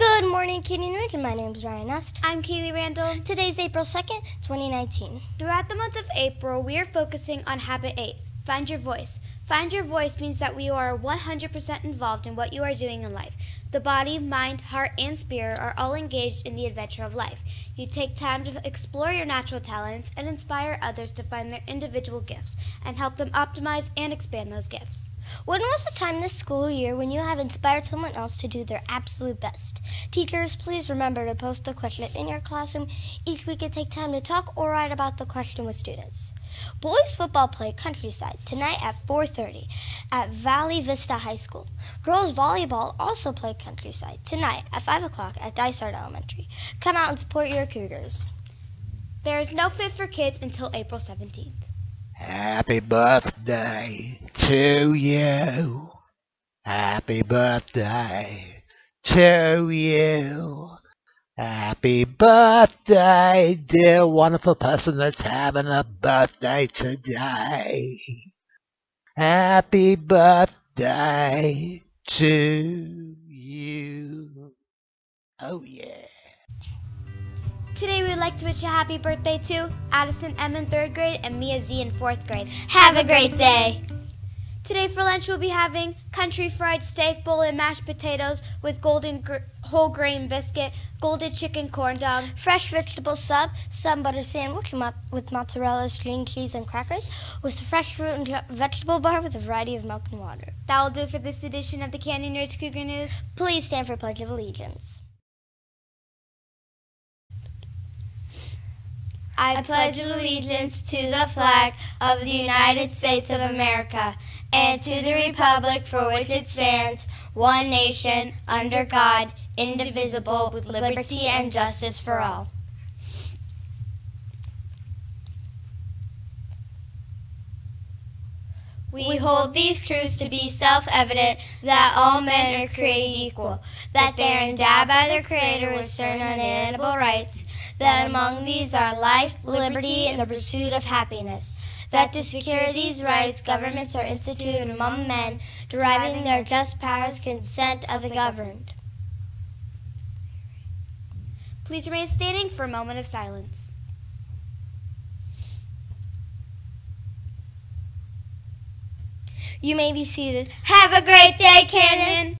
Good morning, Canyon Ridge. My name is Ryan Nest. I'm Kaylee Randall. Today's April 2nd, 2019. Throughout the month of April, we are focusing on Habit 8 Find Your Voice. Find Your Voice means that we are 100% involved in what you are doing in life. The body, mind, heart, and spirit are all engaged in the adventure of life. You take time to explore your natural talents and inspire others to find their individual gifts and help them optimize and expand those gifts. When was the time this school year when you have inspired someone else to do their absolute best? Teachers, please remember to post the question in your classroom each week and take time to talk or write about the question with students. Boys football play countryside tonight at 4:30 at Valley Vista High School. Girls volleyball also play countryside tonight at 5 o'clock at Dysart Elementary. Come out and support your Cougars. There is no fit for kids until April 17th. Happy birthday to you. Happy birthday to you. Happy birthday, dear wonderful person that's having a birthday today. Happy birthday to. Oh, yeah. Today, we would like to wish a happy birthday to Addison M in third grade and Mia Z in fourth grade. Have a great day. Today for lunch, we'll be having country fried steak bowl and mashed potatoes with golden gr- whole grain biscuit, golden chicken corn dog, Fresh vegetable sub, sun butter sandwich mo- with mozzarella, string cheese, and crackers, with a fresh fruit and vegetable bar with a variety of milk and water. That will do for this edition of the Canyon Ridge Cougar News. Please stand for Pledge of Allegiance. I pledge allegiance to the flag of the United States of America and to the republic for which it stands, one nation, under God, indivisible, with liberty and justice for all. We hold these truths to be self evident that all men are created equal, that they are endowed by their Creator with certain unalienable rights, that among these are life, liberty, and the pursuit of happiness. That to secure these rights, governments are instituted among men, deriving their just powers consent of the governed. Please remain standing for a moment of silence. You may be seated. Have a great day, Canyon